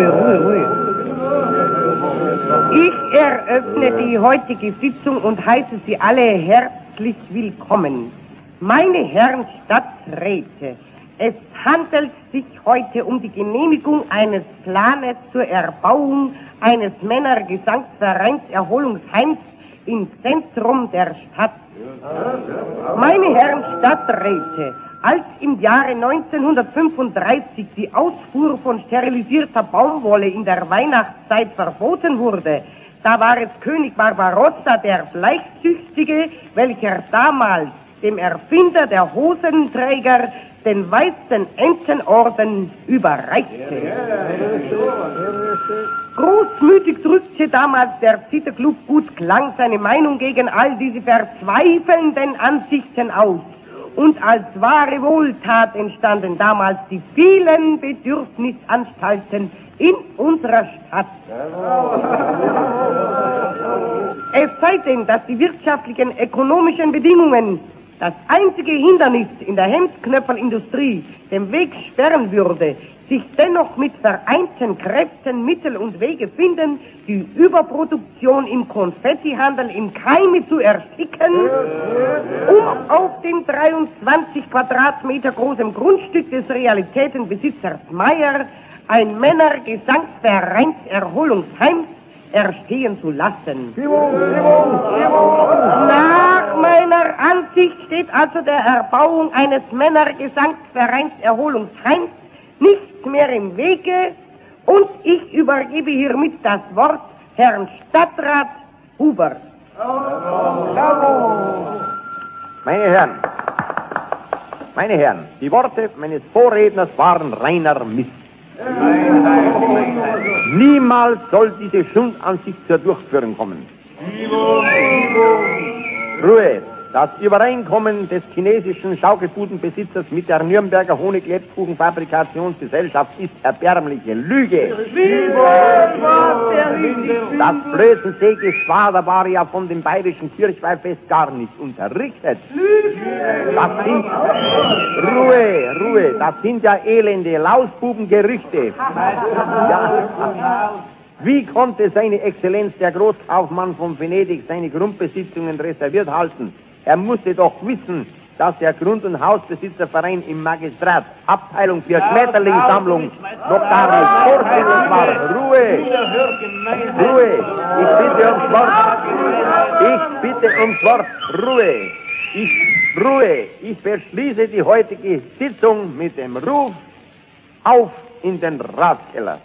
Ruhe, Ruhe, Ruhe. Ich eröffne die heutige Sitzung und heiße Sie alle herzlich willkommen. Meine Herren Stadträte, es handelt sich heute um die Genehmigung eines Planes zur Erbauung eines Männergesangsvereins Erholungsheims im Zentrum der Stadt. Meine Herren Stadträte, als im Jahre 1935 die Ausfuhr von sterilisierter Baumwolle in der Weihnachtszeit verboten wurde, da war es König Barbarossa, der Bleichsüchtige, welcher damals dem Erfinder der Hosenträger den weißen Entenorden überreichte. Großmütig drückte damals der Zitterclub Gut Klang seine Meinung gegen all diese verzweifelnden Ansichten aus. Und als wahre Wohltat entstanden damals die vielen Bedürfnisanstalten in unserer Stadt. Es sei denn, dass die wirtschaftlichen, ökonomischen Bedingungen das einzige Hindernis in der Hemdknöpfelindustrie den Weg sperren würde, sich dennoch mit vereinten Kräften Mittel und Wege finden, die Überproduktion im Konfettihandel im Keime zu ersticken, um auf dem 23 Quadratmeter großen Grundstück des Realitätenbesitzers Meyer ein Männergesangsvereinserholungsheim erstehen zu lassen. Nach Ansicht steht also der Erbauung eines Männergesangsvereinserholungsheims nichts mehr im Wege und ich übergebe hiermit das Wort Herrn Stadtrat Huber. Meine Herren, meine Herren, die Worte meines Vorredners waren reiner Mist. Niemals soll diese Schundansicht zur Durchführung kommen. Das Übereinkommen des chinesischen Schaukelbudenbesitzers mit der Nürnberger Honiglettkuchenfabrikationsgesellschaft ist erbärmliche Lüge. Das Blödensee-Geschwader war ja von dem bayerischen Kirchweihfest gar nicht unterrichtet. Das sind, Ruhe, Ruhe, das sind ja elende Lausbubengerüchte. Ja. Wie konnte seine Exzellenz, der Großkaufmann von Venedig, seine Grundbesitzungen reserviert halten? Er musste doch wissen, dass der Grund- und Hausbesitzerverein im Magistrat, Abteilung für Schmetterlingssammlung, noch gar nicht vorstellig war. Ruhe! Ruhe! Ich bitte ums Wort! Ich bitte ums Wort! Ruhe! Ich, Ruhe! Ich verschließe die heutige Sitzung mit dem Ruf auf in den Ratskeller.